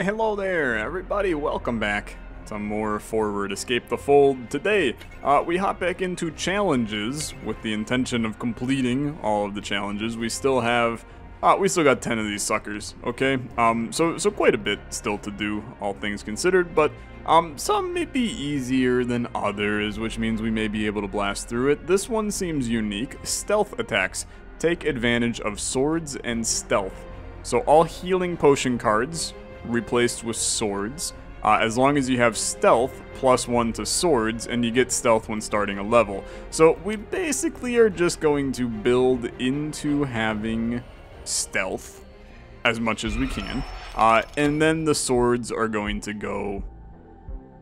Hello there, everybody. Welcome back to more Forward Escape the Fold. Today, uh, we hop back into challenges with the intention of completing all of the challenges. We still have, uh, we still got 10 of these suckers, okay? Um, so, so quite a bit still to do, all things considered, but um, some may be easier than others, which means we may be able to blast through it. This one seems unique. Stealth attacks. Take advantage of swords and stealth. So all healing potion cards replaced with swords. Uh, as long as you have stealth plus one to swords, and you get stealth when starting a level. So we basically are just going to build into having stealth as much as we can. Uh, and then the swords are going to go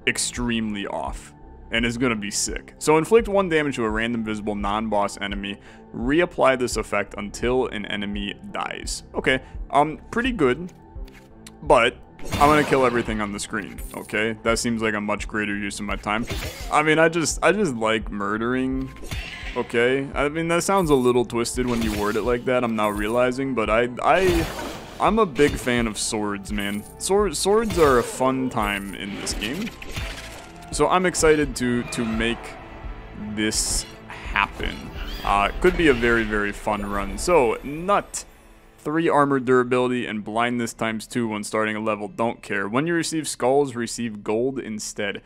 extremely off and is going to be sick. So inflict 1 damage to a random visible non-boss enemy. Reapply this effect until an enemy dies. Okay, um, pretty good. But I'm gonna kill everything on the screen, okay? That seems like a much greater use of my time. I mean, I just, I just like murdering, okay? I mean, that sounds a little twisted when you word it like that, I'm now realizing, but I, I, I'm a big fan of swords, man. Sword, swords are a fun time in this game. So I'm excited to, to make this happen. Uh, could be a very, very fun run. So, Nut. 3 armor durability, and blindness times 2 when starting a level. Don't care. When you receive skulls, receive gold instead.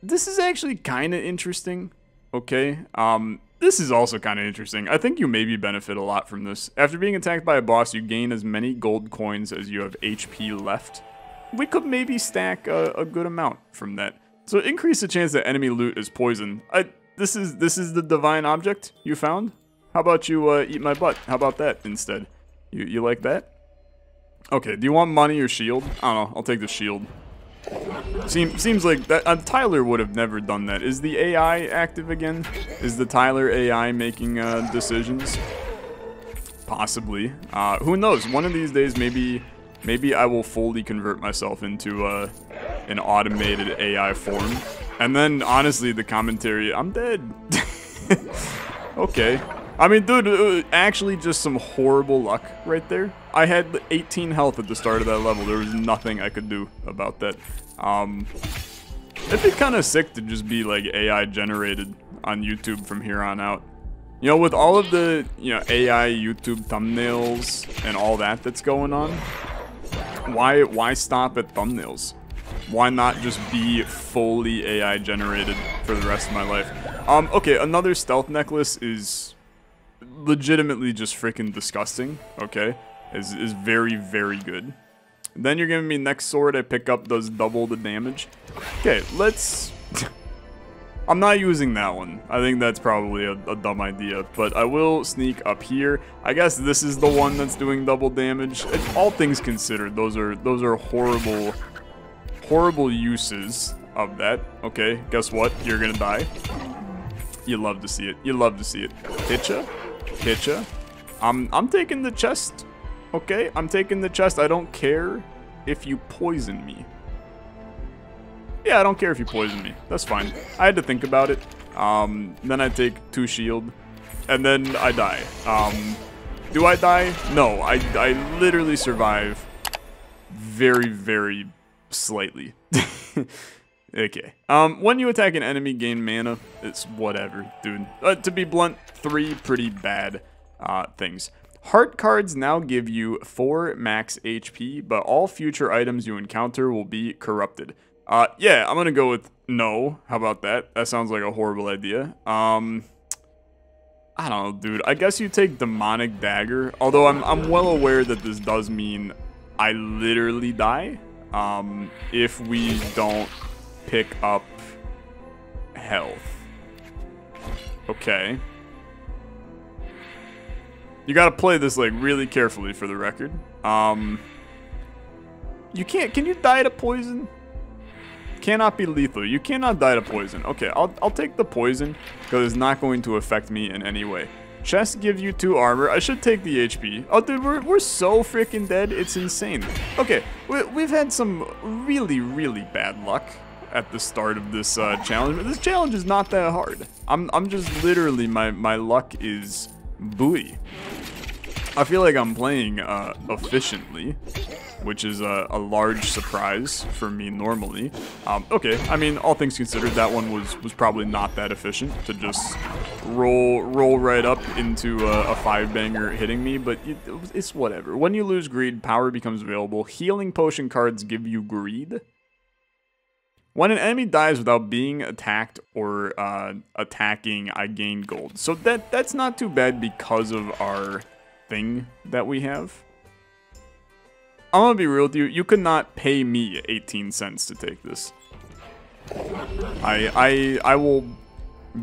This is actually kind of interesting, okay? Um, this is also kind of interesting. I think you maybe benefit a lot from this. After being attacked by a boss, you gain as many gold coins as you have HP left. We could maybe stack a, a good amount from that. So increase the chance that enemy loot is poison. I, this is this is the divine object you found? How about you uh, eat my butt? How about that instead? You, you like that? Okay, do you want money or shield? I don't know, I'll take the shield. Seem, seems like that uh, Tyler would have never done that. Is the AI active again? Is the Tyler AI making uh, decisions? Possibly. Uh, who knows? One of these days, maybe maybe I will fully convert myself into uh, an automated AI form. And then, honestly, the commentary, I'm dead. okay. I mean, dude, actually just some horrible luck right there. I had 18 health at the start of that level. There was nothing I could do about that. Um, it'd be kind of sick to just be, like, AI generated on YouTube from here on out. You know, with all of the, you know, AI YouTube thumbnails and all that that's going on, why, why stop at thumbnails? Why not just be fully AI generated for the rest of my life? Um, okay, another stealth necklace is legitimately just freaking disgusting, okay? Is, is very, very good. Then you're giving me next sword I pick up does double the damage. Okay, let's... I'm not using that one. I think that's probably a, a, dumb idea, but I will sneak up here. I guess this is the one that's doing double damage. All things considered, those are those are horrible, horrible uses of that. Okay, guess what? You're gonna die. You love to see it. You love to see it. Hitcha? Hitcha? I'm, I'm taking the chest. Okay? I'm taking the chest. I don't care if you poison me. Yeah, I don't care if you poison me. That's fine. I had to think about it. Um, then I take two shield. And then I die. Um, do I die? No, I, I literally survive very, very slightly. Okay. Um, when you attack an enemy, gain mana. It's whatever, dude. Uh, to be blunt, three pretty bad uh, things. Heart cards now give you 4 max HP, but all future items you encounter will be corrupted. Uh, yeah, I'm gonna go with no. How about that? That sounds like a horrible idea. Um, I don't know, dude. I guess you take Demonic Dagger, although I'm, I'm well aware that this does mean I literally die um, if we don't pick up health. Okay. You gotta play this, like, really carefully for the record. Um, you can't, can you die to poison? Cannot be lethal. You cannot die to poison. Okay, I'll, I'll take the poison, because it's not going to affect me in any way. Chest gives you 2 armor. I should take the HP. Oh, dude, we're, we're so freaking dead. It's insane. Okay, we, we've had some really, really bad luck at the start of this uh, challenge. But this challenge is not that hard. I'm, I'm just literally, my, my luck is buoy. I feel like I'm playing uh, efficiently. which is a, a large surprise for me normally. Um, okay, I mean, all things considered, that one was was probably not that efficient to just roll roll right up into a, a five banger hitting me, but it, it's whatever. When you lose greed, power becomes available. Healing potion cards give you greed. When an enemy dies without being attacked or uh, attacking, I gain gold. So that that's not too bad because of our thing that we have. I'm gonna be real with you. You could not pay me 18 cents to take this. I I I will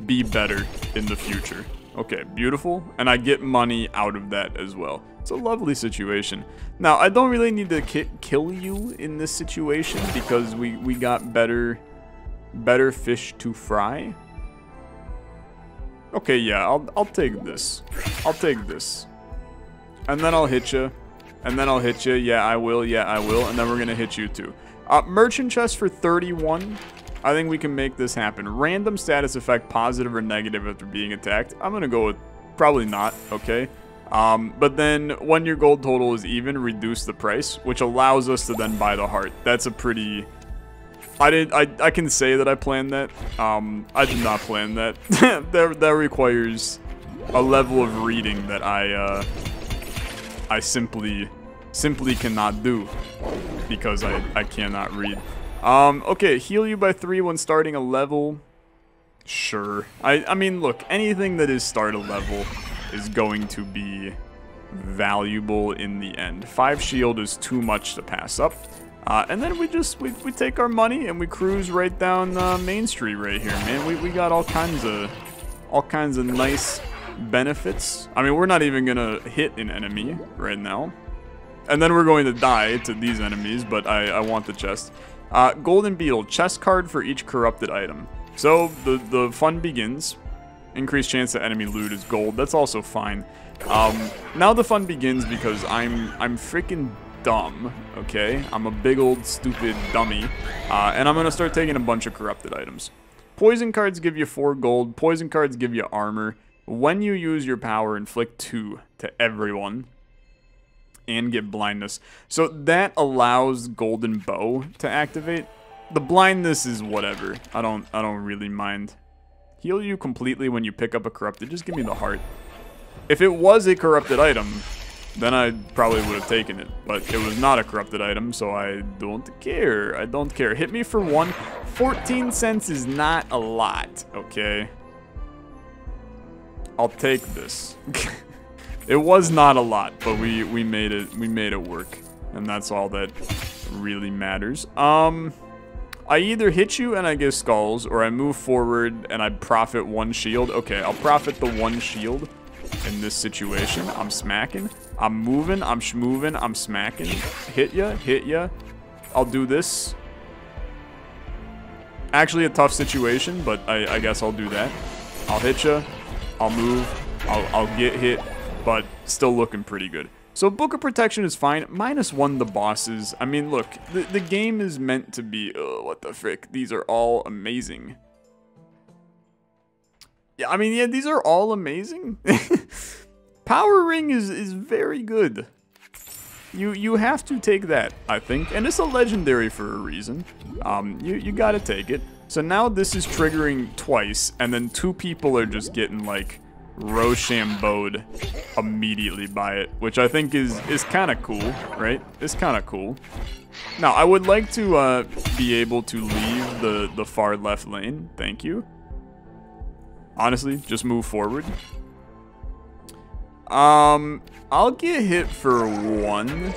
be better in the future. Okay, beautiful. And I get money out of that as well. It's a lovely situation. Now, I don't really need to ki kill you in this situation because we, we got better, better fish to fry. Okay, yeah, I'll, I'll take this. I'll take this. And then I'll hit you. And then I'll hit you. Yeah, I will. Yeah, I will. And then we're going to hit you too. Uh, merchant chest for 31. I think we can make this happen. Random status effect, positive or negative after being attacked. I'm going to go with probably not, okay? Um, but then when your gold total is even, reduce the price, which allows us to then buy the heart. That's a pretty... I did. I, I can say that I planned that. Um, I did not plan that. that. That requires a level of reading that I, uh, I simply, simply cannot do because I, I cannot read. Um, okay, heal you by 3 when starting a level. Sure. I, I mean, look, anything that is start a level is going to be valuable in the end. 5 shield is too much to pass up. Uh, and then we just, we, we take our money and we cruise right down uh, Main Street right here, man. We, we got all kinds of, all kinds of nice benefits. I mean, we're not even gonna hit an enemy right now. And then we're going to die to these enemies, but I, I want the chest. Uh, Golden Beetle, chest card for each corrupted item. So the, the fun begins. Increased chance that enemy loot is gold. That's also fine. Um, now the fun begins because I'm I'm freaking dumb, okay? I'm a big old stupid dummy. Uh, and I'm going to start taking a bunch of corrupted items. Poison cards give you 4 gold. Poison cards give you armor. When you use your power, inflict 2 to everyone and get blindness. So that allows golden bow to activate. The blindness is whatever. I don't I don't really mind. Heal you completely when you pick up a corrupted. Just give me the heart. If it was a corrupted item, then I probably would have taken it. But it was not a corrupted item, so I don't care. I don't care. Hit me for one. 14 cents is not a lot, okay? I'll take this. It was not a lot, but we we made it we made it work, and that's all that really matters. Um, I either hit you and I get skulls, or I move forward and I profit one shield. Okay, I'll profit the one shield in this situation. I'm smacking. I'm moving. I'm schmoving. I'm smacking. Hit ya. Hit ya. I'll do this. Actually a tough situation, but I, I guess I'll do that. I'll hit ya. I'll move. I'll, I'll get hit but still looking pretty good. So Book of Protection is fine. Minus one the bosses. I mean, look, the, the game is meant to be, oh, what the frick. These are all amazing. Yeah, I mean, yeah, these are all amazing. Power Ring is, is very good. You you have to take that, I think. And it's a legendary for a reason. Um, you, you gotta take it. So now this is triggering twice, and then two people are just getting, like, Rochambeaued immediately by it, which I think is, is kind of cool, right? It's kind of cool. Now, I would like to uh, be able to leave the, the far left lane. Thank you. Honestly, just move forward. Um, I'll get hit for one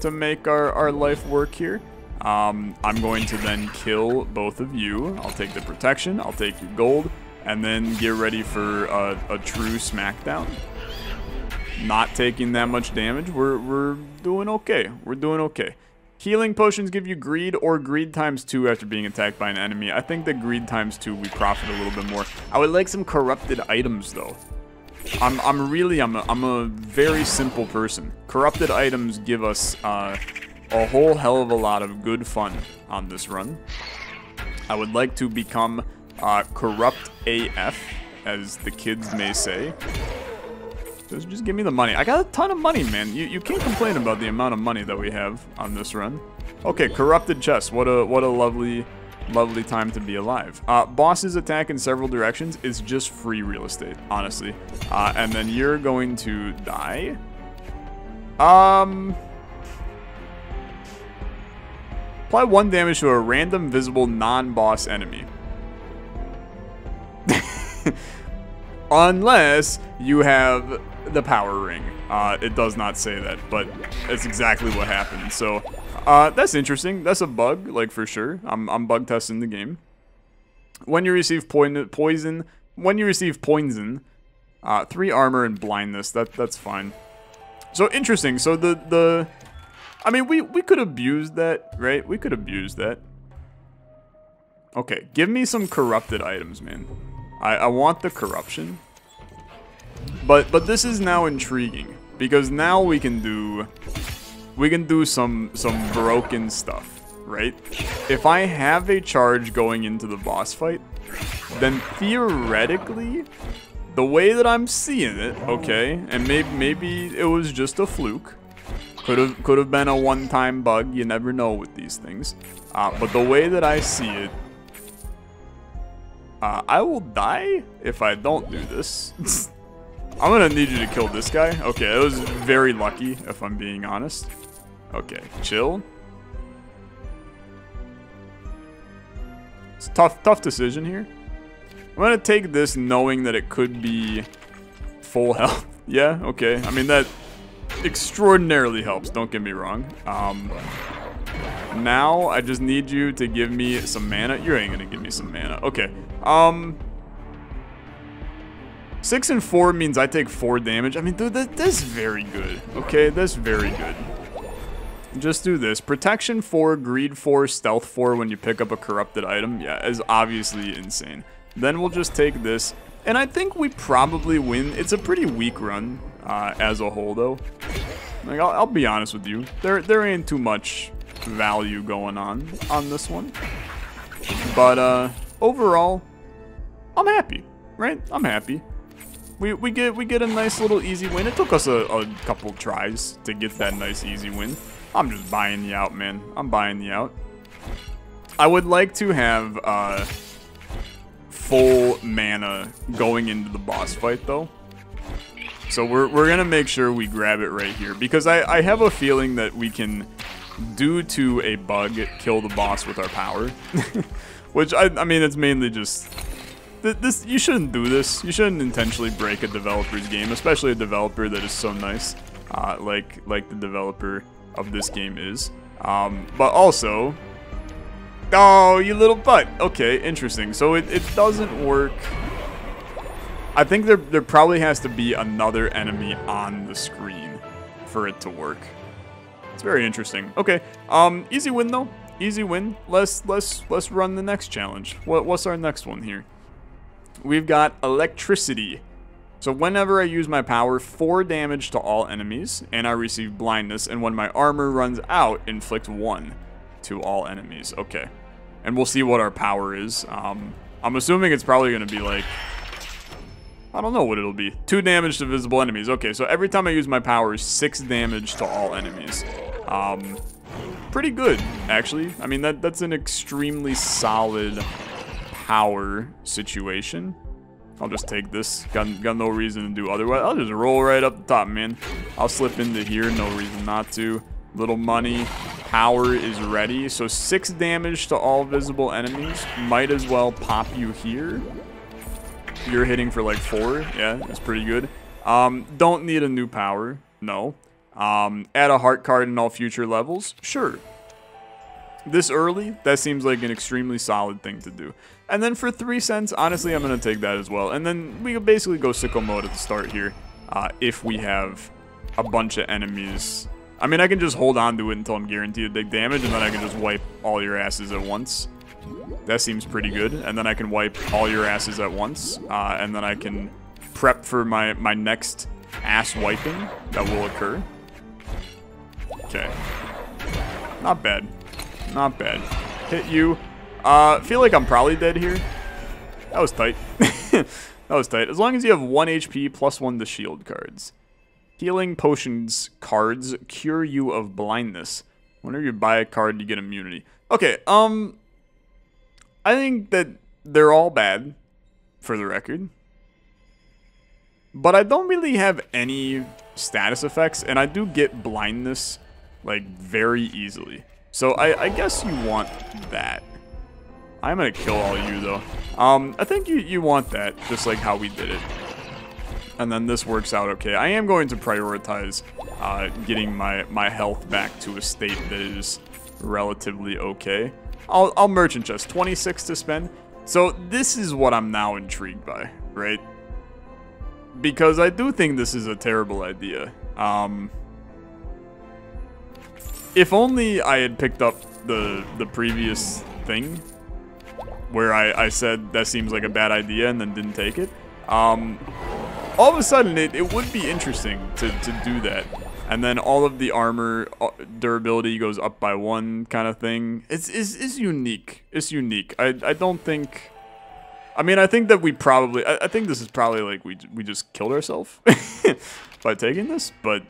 to make our, our life work here. Um, I'm going to then kill both of you. I'll take the protection. I'll take your gold and then get ready for a, a true smackdown. Not taking that much damage. We're, we're doing okay. We're doing okay. Healing potions give you greed or greed times two after being attacked by an enemy. I think the greed times two we profit a little bit more. I would like some corrupted items though. I'm, I'm really, I'm a, I'm a very simple person. Corrupted items give us uh, a whole hell of a lot of good fun on this run. I would like to become uh, corrupt AF, as the kids may say. Just, just give me the money. I got a ton of money, man. You, you can't complain about the amount of money that we have on this run. Okay, corrupted chest. What a what a lovely, lovely time to be alive. Uh, bosses attack in several directions is just free real estate, honestly. Uh, and then you're going to die. Um, apply one damage to a random visible non-boss enemy. Unless you have the power ring. Uh, it does not say that, but that's exactly what happened. So uh, that's interesting. That's a bug, like for sure. I'm, I'm bug testing the game. When you receive po poison, when you receive poison, uh, three armor and blindness. That that's fine. So interesting. So the the, I mean, we we could abuse that, right? We could abuse that. Okay, give me some corrupted items, man. I, I want the corruption. But but this is now intriguing because now we can do we can do some some broken stuff, right? If I have a charge going into the boss fight, then theoretically the way that I'm seeing it, okay, and maybe maybe it was just a fluke. Could have could have been a one-time bug. You never know with these things. Uh, but the way that I see it, uh, I will die if I don't do this. I'm gonna need you to kill this guy. Okay, it was very lucky, if I'm being honest. Okay, chill. It's tough, tough decision here. I'm gonna take this knowing that it could be full health. yeah, okay. I mean, that extraordinarily helps, don't get me wrong. Um, now, I just need you to give me some mana. You ain't gonna give me some mana. Okay. Um, Six and four means I take four damage. I mean, dude, that, that's very good. Okay, that's very good. Just do this. Protection 4, Greed 4, Stealth 4 when you pick up a corrupted item. Yeah, is obviously insane. Then we'll just take this. And I think we probably win. It's a pretty weak run uh, as a whole, though. Like, I'll, I'll be honest with you. There, there ain't too much value going on on this one. But uh, overall, I'm happy, right? I'm happy. We, we get we get a nice little easy win. It took us a, a couple tries to get that nice easy win. I'm just buying you out, man. I'm buying you out. I would like to have uh, full mana going into the boss fight, though. So we're, we're going to make sure we grab it right here. Because I, I have a feeling that we can, due to a bug, kill the boss with our power. Which, I, I mean, it's mainly just this you shouldn't do this. You shouldn't intentionally break a developer's game, especially a developer that is so nice, uh, like like the developer of this game is. Um, but also, oh, you little butt. Okay, interesting. So it, it doesn't work. I think there there probably has to be another enemy on the screen for it to work. It's very interesting. Okay, um, easy win though. Easy win. Let's let's let's run the next challenge. What what's our next one here? we've got electricity. So whenever I use my power, 4 damage to all enemies, and I receive blindness, and when my armor runs out, inflict 1 to all enemies. Okay. And we'll see what our power is. Um, I'm assuming it's probably going to be like... I don't know what it'll be. 2 damage to visible enemies. Okay, so every time I use my powers, 6 damage to all enemies. Um, pretty good, actually. I mean, that that's an extremely solid power situation. I'll just take this. Got, got no reason to do otherwise. I'll just roll right up the top, man. I'll slip into here. No reason not to. Little money. Power is ready. So six damage to all visible enemies. Might as well pop you here. You're hitting for like four. Yeah, that's pretty good. Um, don't need a new power. No. Um, add a heart card in all future levels. Sure. This early, that seems like an extremely solid thing to do. And then for 3 cents, honestly, I'm going to take that as well. And then we can basically go sicko mode at the start here uh, if we have a bunch of enemies. I mean, I can just hold on to it until I'm guaranteed to take damage, and then I can just wipe all your asses at once. That seems pretty good. And then I can wipe all your asses at once, uh, and then I can prep for my, my next ass wiping that will occur. Okay. Not bad. Not bad. Hit you. Uh, feel like I'm probably dead here. That was tight. that was tight. As long as you have 1 HP plus 1 to shield cards. Healing potions cards cure you of blindness. Whenever you buy a card, you get immunity. Okay, um, I think that they're all bad, for the record. But I don't really have any status effects, and I do get blindness, like, very easily. So I, I guess you want that. I'm gonna kill all you, though. Um, I think you, you want that, just like how we did it. And then this works out okay. I am going to prioritize uh, getting my, my health back to a state that is relatively okay. I'll, I'll merchant chest, 26 to spend. So this is what I'm now intrigued by, right? Because I do think this is a terrible idea. Um, if only I had picked up the the previous thing where I, I said that seems like a bad idea and then didn't take it. Um, all of a sudden, it, it would be interesting to, to do that. And then all of the armor uh, durability goes up by one kind of thing. It's, it's, it's unique. It's unique. I, I don't think... I mean, I think that we probably... I, I think this is probably like we, we just killed ourselves by taking this, but...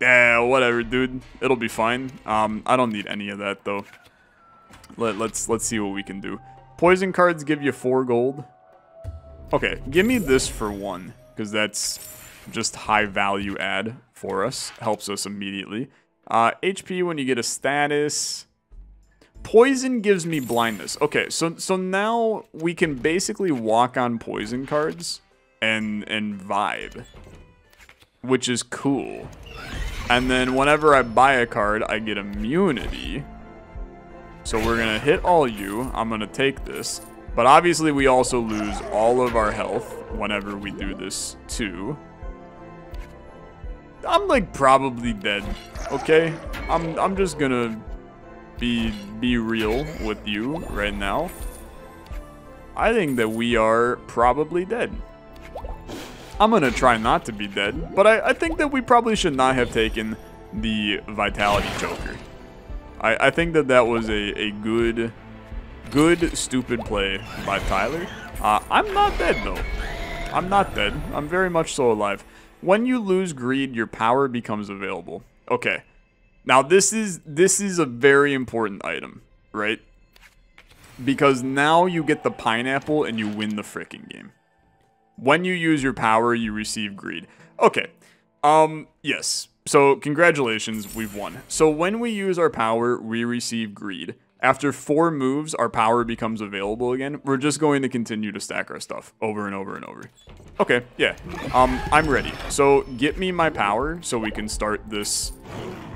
Yeah, whatever, dude. It'll be fine. Um, I don't need any of that, though. Let, let's, let's see what we can do. Poison cards give you four gold. Okay, give me this for one, because that's just high value add for us. Helps us immediately. Uh, HP when you get a status. Poison gives me blindness. Okay, so so now we can basically walk on poison cards and and vibe, which is cool. And then whenever I buy a card, I get immunity. So we're gonna hit all you. I'm gonna take this. But obviously we also lose all of our health whenever we do this too. I'm like probably dead, okay? I'm I'm just gonna be be real with you right now. I think that we are probably dead. I'm gonna try not to be dead, but I, I think that we probably should not have taken the Vitality Joker. I, I think that that was a, a good, good stupid play by Tyler. Uh, I'm not dead though. I'm not dead. I'm very much so alive. When you lose greed, your power becomes available. Okay. Now this is this is a very important item, right? Because now you get the pineapple and you win the freaking game. When you use your power, you receive greed. Okay. Um, yes. So congratulations, we've won. So when we use our power, we receive greed. After four moves, our power becomes available again. We're just going to continue to stack our stuff over and over and over. Okay, yeah. Um, I'm ready. So get me my power so we can start this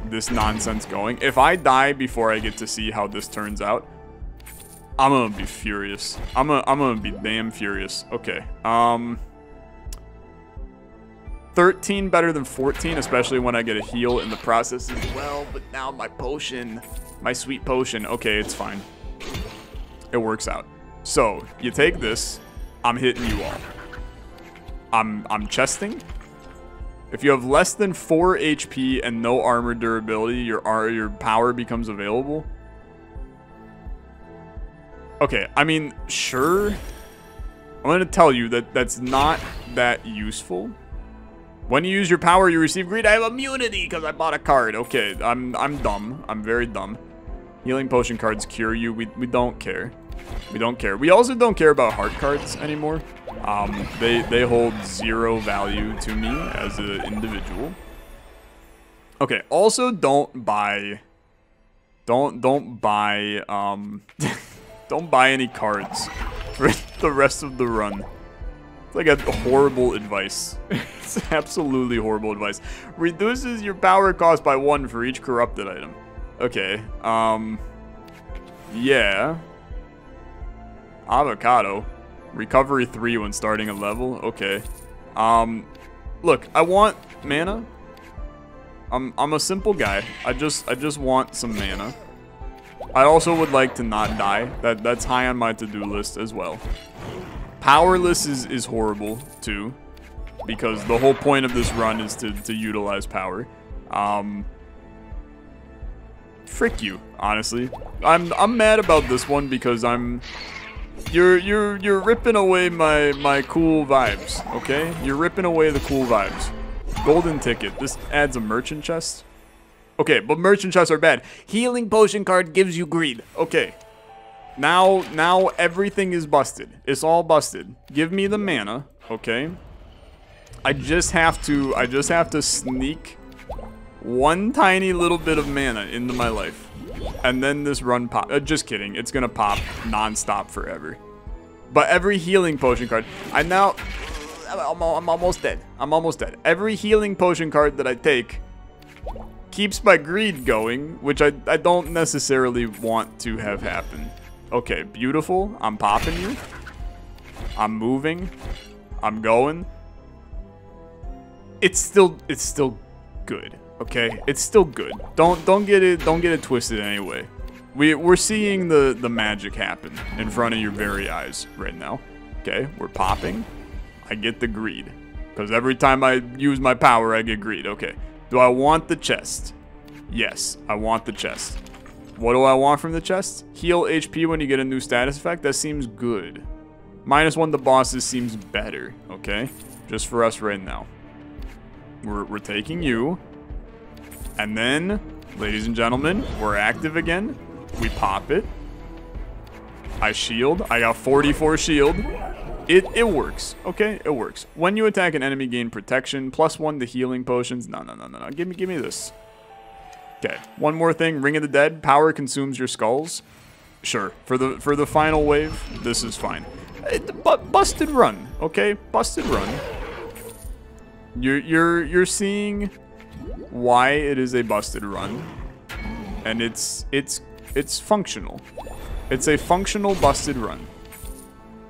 this nonsense going. If I die before I get to see how this turns out, I'm gonna be furious. I'm gonna, I'm gonna be damn furious. Okay. Um... 13 better than 14, especially when I get a heal in the process as well. But now my potion, my sweet potion. Okay, it's fine. It works out. So, you take this. I'm hitting you all. I'm, I'm chesting. If you have less than 4 HP and no armor durability, your, your power becomes available. Okay, I mean, sure. I'm going to tell you that that's not that useful. When you use your power, you receive greed. I have immunity because I bought a card. Okay, I'm I'm dumb. I'm very dumb. Healing potion cards cure you. We, we don't care. We don't care. We also don't care about heart cards anymore. Um, they, they hold zero value to me as an individual. Okay, also don't buy... Don't, don't buy, um... don't buy any cards for the rest of the run. It's like a horrible advice. it's absolutely horrible advice. Reduces your power cost by one for each corrupted item. Okay, um... Yeah. Avocado. Recovery 3 when starting a level? Okay. Um, look, I want mana. I'm, I'm a simple guy. I just I just want some mana. I also would like to not die. That That's high on my to-do list as well. Powerless is, is horrible, too. Because the whole point of this run is to, to utilize power. Um, frick you, honestly. I'm, I'm mad about this one because I'm... You're you're you're ripping away my my cool vibes, okay? You're ripping away the cool vibes. Golden ticket. This adds a merchant chest. Okay, but merchant chests are bad. Healing potion card gives you greed. Okay. Now, now everything is busted. It's all busted. Give me the mana, okay? I just have to, I just have to sneak one tiny little bit of mana into my life. And then this run pop, uh, just kidding. It's gonna pop non-stop forever. But every healing potion card, I now, I'm, I'm almost dead. I'm almost dead. Every healing potion card that I take keeps my greed going, which I, I don't necessarily want to have happen. Okay, beautiful. I'm popping you. I'm moving. I'm going. It's still it's still good. Okay? It's still good. Don't don't get it don't get it twisted anyway. We we're seeing the the magic happen in front of your very eyes right now. Okay? We're popping. I get the greed. Because every time I use my power, I get greed. Okay. Do I want the chest? Yes, I want the chest. What do I want from the chest? Heal HP when you get a new status effect? That seems good. Minus one the bosses seems better, okay? Just for us right now. We're, we're taking you. And then, ladies and gentlemen, we're active again. We pop it. I shield. I got 44 shield. It, it works, okay? It works. When you attack an enemy, gain protection, plus one to healing potions. No, no, no, no, no. Give me, give me this. Okay, one more thing. Ring of the Dead. Power consumes your skulls. Sure. For the for the final wave, this is fine. Eh, it, but busted run, okay? Busted run. You're you're you're seeing why it is a busted run, and it's it's it's functional. It's a functional busted run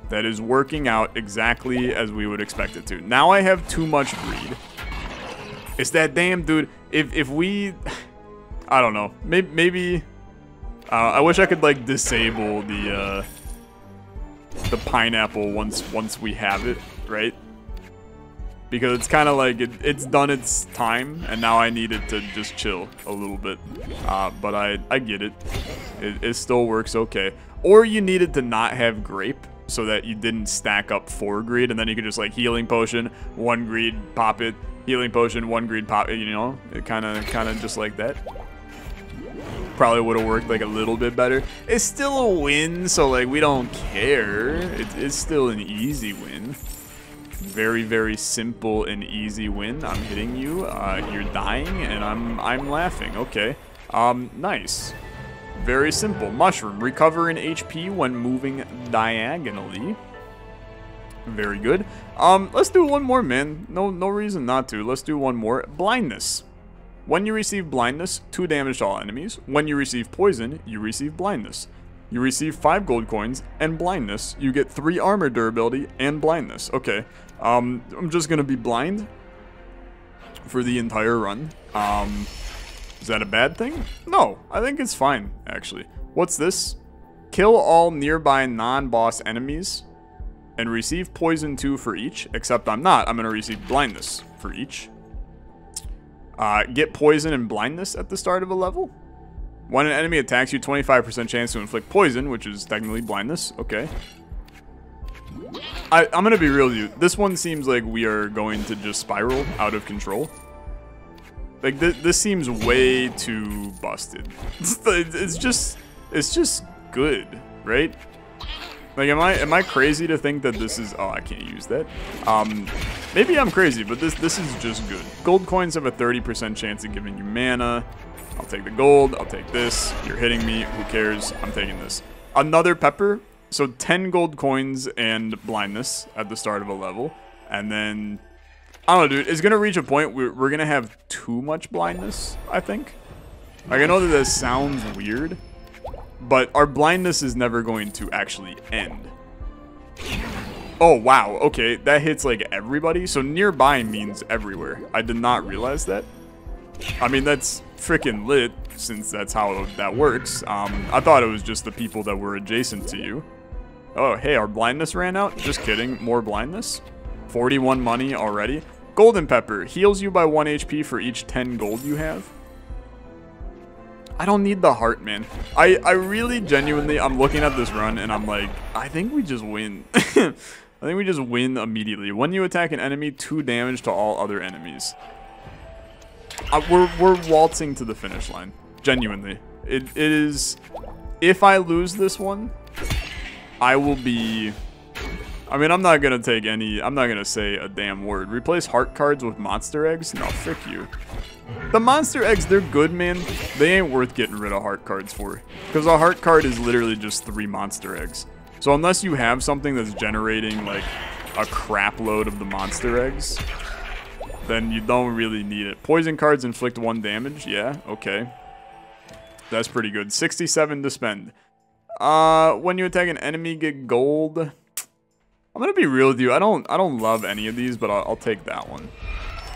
that is working out exactly as we would expect it to. Now I have too much greed. It's that damn dude. If if we I don't know. Maybe, maybe uh, I wish I could like disable the uh, the pineapple once once we have it, right? Because it's kind of like it, it's done its time, and now I need it to just chill a little bit. Uh, but I I get it. it. It still works okay. Or you needed to not have grape so that you didn't stack up four greed, and then you could just like healing potion, one greed, pop it, healing potion, one greed, pop it. You know, it kind of kind of just like that probably would have worked like a little bit better. It's still a win, so like we don't care. It, it's still an easy win. Very, very simple and easy win. I'm hitting you, uh, you're dying, and I'm I'm laughing. Okay. Um, nice. Very simple. Mushroom. Recover in HP when moving diagonally. Very good. Um, let's do one more, man. No, no reason not to. Let's do one more. Blindness. When you receive blindness, 2 damage to all enemies. When you receive poison, you receive blindness. You receive 5 gold coins and blindness. You get 3 armor durability and blindness. Okay, um, I'm just gonna be blind for the entire run. Um, is that a bad thing? No, I think it's fine, actually. What's this? Kill all nearby non-boss enemies and receive poison 2 for each, except I'm not. I'm gonna receive blindness for each. Uh, get poison and blindness at the start of a level. When an enemy attacks you, 25% chance to inflict poison, which is technically blindness. Okay. I, going to be real with you. This one seems like we are going to just spiral out of control. Like, th this seems way too busted. it's just, it's just good, right? Like, am I am I crazy to think that this is... Oh, I can't use that. Um, maybe I'm crazy, but this this is just good. Gold coins have a 30% chance of giving you mana. I'll take the gold. I'll take this. You're hitting me. Who cares? I'm taking this. Another pepper. So 10 gold coins and blindness at the start of a level. And then... I don't know, dude. It's going to reach a point where we're going to have too much blindness, I think. Like, I know that this sounds weird. But our blindness is never going to actually end. Oh, wow. Okay, that hits, like, everybody. So nearby means everywhere. I did not realize that. I mean, that's freaking lit, since that's how that works. Um, I thought it was just the people that were adjacent to you. Oh, hey, our blindness ran out? Just kidding. More blindness? 41 money already. Golden Pepper. Heals you by 1 HP for each 10 gold you have. I don't need the heart, man. I, I really genuinely, I'm looking at this run and I'm like, I think we just win. I think we just win immediately. When you attack an enemy, 2 damage to all other enemies. uh, we're, we're waltzing to the finish line. Genuinely. It, it is... If I lose this one, I will be... I mean, I'm not going to take any... I'm not going to say a damn word. Replace heart cards with monster eggs? No, frick you. The monster eggs, they're good, man. They ain't worth getting rid of heart cards for. Because a heart card is literally just three monster eggs. So unless you have something that's generating, like, a crap load of the monster eggs, then you don't really need it. Poison cards inflict one damage. Yeah, okay. That's pretty good. 67 to spend. Uh, when you attack an enemy, get gold. I'm gonna be real with you. I don't, I don't love any of these, but I'll, I'll take that one.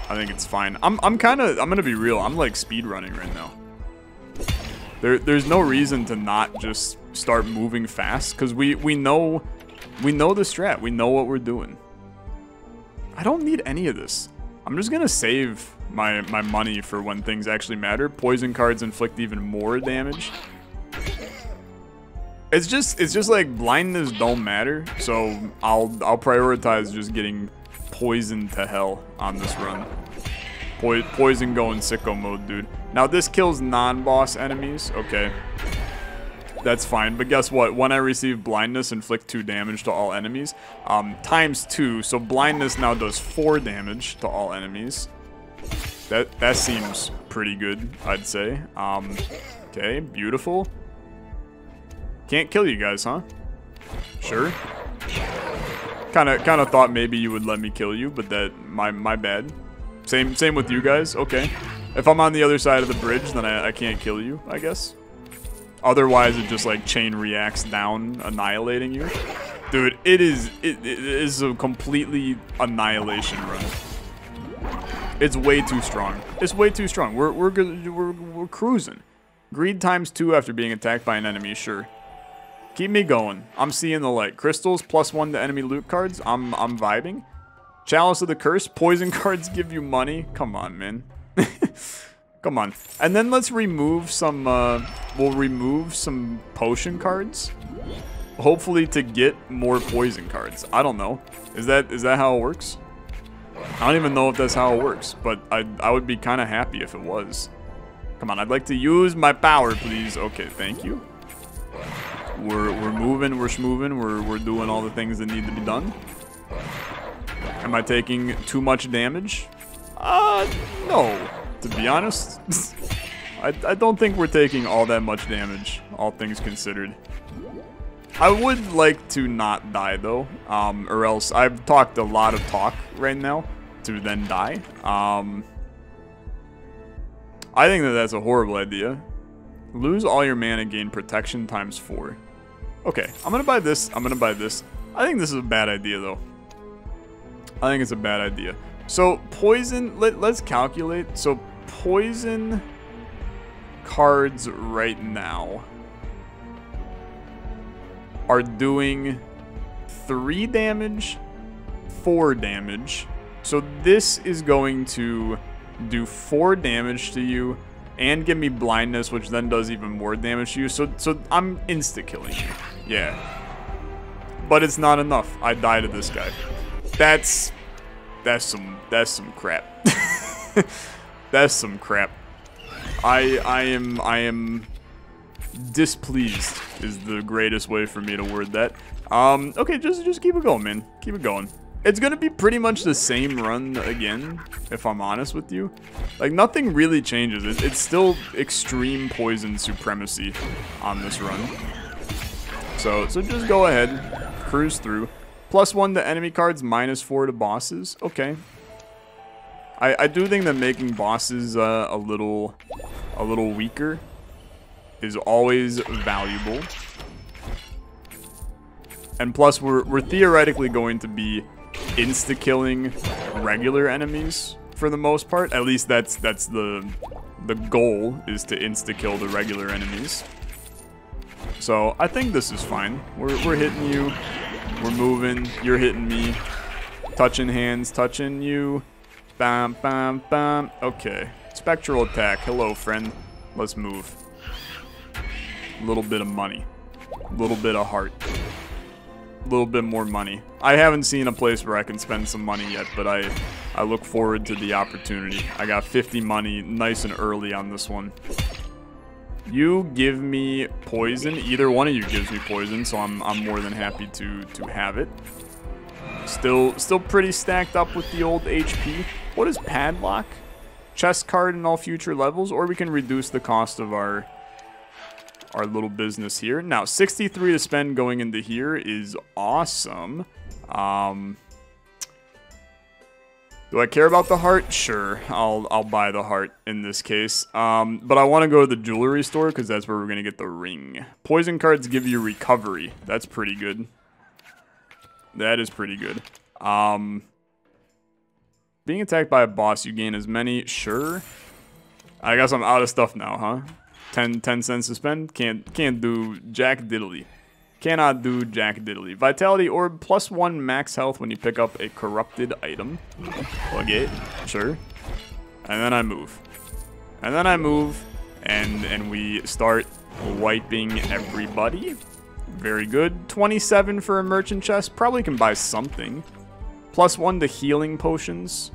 I think it's fine. I'm, I'm kind of, I'm gonna be real. I'm like speed running right now. There, there's no reason to not just start moving fast because we, we know, we know the strat. We know what we're doing. I don't need any of this. I'm just gonna save my my money for when things actually matter. Poison cards inflict even more damage. It's just it's just like blindness don't matter, so I'll I'll prioritize just getting poison to hell on this run. Po poison going sicko mode, dude. Now this kills non-boss enemies. Okay. That's fine, but guess what? When I receive blindness, inflict 2 damage to all enemies, um, times 2, so blindness now does 4 damage to all enemies. That that seems pretty good, I'd say. Um, okay, beautiful. Can't kill you guys, huh? Sure. Kind of kind of thought maybe you would let me kill you, but that my my bad. Same same with you guys. Okay. If I'm on the other side of the bridge, then I, I can't kill you, I guess. Otherwise, it just like chain reacts down, annihilating you. Dude, it is it, it is a completely annihilation run. It's way too strong. It's way too strong. We're we're we're we're cruising. Greed times two after being attacked by an enemy, sure. Keep me going. I'm seeing the light. Crystals plus one to enemy loot cards. I'm I'm vibing. Chalice of the Curse. Poison cards give you money. Come on, man. Come on. And then let's remove some, uh, we'll remove some potion cards. Hopefully to get more poison cards. I don't know. Is that is that how it works? I don't even know if that's how it works, but I, I would be kind of happy if it was. Come on, I'd like to use my power, please. Okay, thank you. We're, we're moving, we're schmoving, we're, we're doing all the things that need to be done. Am I taking too much damage? Uh, no, to be honest. I, I don't think we're taking all that much damage, all things considered. I would like to not die, though, um, or else I've talked a lot of talk right now to then die. Um, I think that that's a horrible idea. Lose all your mana, gain protection times four. Okay, I'm gonna buy this. I'm gonna buy this. I think this is a bad idea, though. I think it's a bad idea. So, poison, let, let's calculate. So, poison cards right now are doing 3 damage, 4 damage. So this is going to do 4 damage to you and give me blindness, which then does even more damage to you. So, so I'm insta-killing you. Yeah. But it's not enough. I die to this guy. That's... That's some... That's some crap. that's some crap. I... I am... I am... Displeased is the greatest way for me to word that. Um, okay, just, just keep it going, man. Keep it going. It's gonna be pretty much the same run again, if I'm honest with you. Like, nothing really changes. It, it's still extreme poison supremacy on this run. So, so just go ahead, cruise through. Plus one to enemy cards, minus four to bosses. Okay. I, I do think that making bosses uh, a little a little weaker is always valuable. And plus, we're, we're theoretically going to be insta-killing regular enemies for the most part. At least that's that's the the goal is to insta-kill the regular enemies. So I think this is fine. We're, we're hitting you. We're moving. You're hitting me. Touching hands. Touching you. Bam, bam, bam. Okay. Spectral attack. Hello, friend. Let's move. A little bit of money. A little bit of heart. Little bit more money. I haven't seen a place where I can spend some money yet, but I I look forward to the opportunity. I got 50 money nice and early on this one. You give me poison. Either one of you gives me poison, so I'm, I'm more than happy to, to have it. Still, still pretty stacked up with the old HP. What is padlock? Chest card in all future levels, or we can reduce the cost of our our little business here. Now, 63 to spend going into here is awesome. Um, do I care about the heart? Sure, I'll I'll buy the heart in this case. Um, but I want to go to the jewelry store because that's where we're gonna get the ring. Poison cards give you recovery. That's pretty good. That is pretty good. Um, being attacked by a boss, you gain as many. Sure. I guess I'm out of stuff now, huh? 10, 10 cents to spend. Can't can't do jack diddly. Cannot do jack diddly. Vitality orb plus one max health when you pick up a corrupted item. Plug it, sure. And then I move. And then I move, and and we start wiping everybody. Very good. 27 for a merchant chest. Probably can buy something. Plus one to healing potions.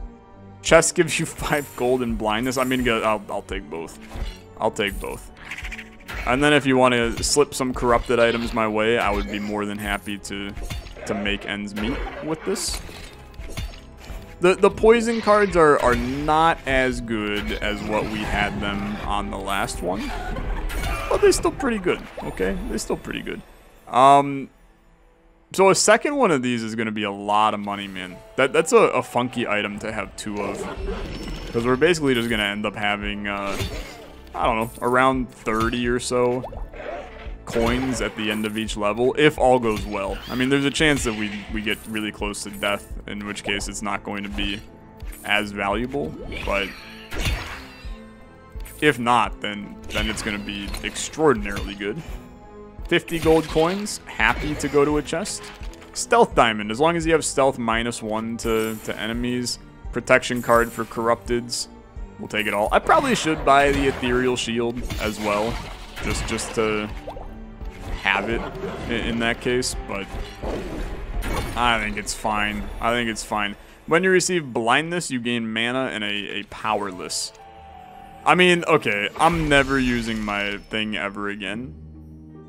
Chest gives you five gold and blindness. I mean, I'll, I'll take both. I'll take both. And then if you want to slip some corrupted items my way, I would be more than happy to to make ends meet with this. The the poison cards are, are not as good as what we had them on the last one. But they're still pretty good, okay? They're still pretty good. Um, so a second one of these is going to be a lot of money, man. That That's a, a funky item to have two of. Because we're basically just going to end up having... Uh, I don't know, around 30 or so coins at the end of each level, if all goes well. I mean, there's a chance that we, we get really close to death, in which case it's not going to be as valuable, but if not, then, then it's going to be extraordinarily good. 50 gold coins, happy to go to a chest. Stealth Diamond, as long as you have stealth minus one to, to enemies. Protection card for corrupteds. We'll take it all. I probably should buy the Ethereal Shield as well, just just to have it in, in that case, but I think it's fine. I think it's fine. When you receive blindness, you gain mana and a, a powerless. I mean, okay, I'm never using my thing ever again.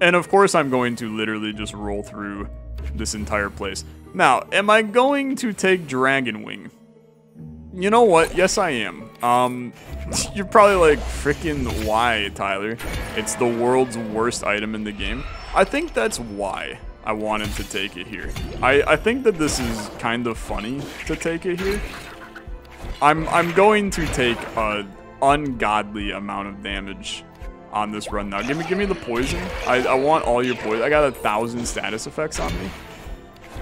And of course I'm going to literally just roll through this entire place. Now, am I going to take Dragon Wing? You know what? Yes, I am. Um, you're probably like, freaking why, Tyler? It's the world's worst item in the game. I think that's why I wanted to take it here. I, I think that this is kind of funny to take it here. I'm, I'm going to take a ungodly amount of damage on this run now. Give me, give me the poison. I, I want all your poison. I got a thousand status effects on me.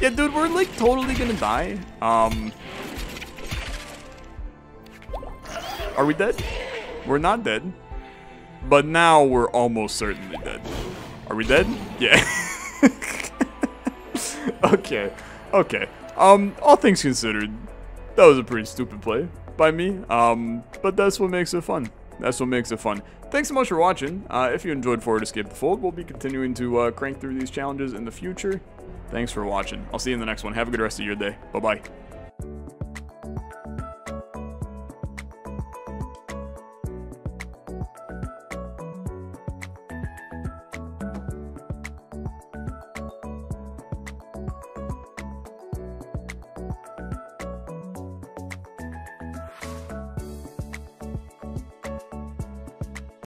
Yeah, dude, we're like totally gonna die. Um, Are we dead? We're not dead. But now we're almost certainly dead. Are we dead? Yeah. okay. Okay. Um, all things considered, that was a pretty stupid play by me. Um, but that's what makes it fun. That's what makes it fun. Thanks so much for watching. Uh, if you enjoyed Forward Escape the Fold, we'll be continuing to uh, crank through these challenges in the future. Thanks for watching. I'll see you in the next one. Have a good rest of your day. Bye-bye.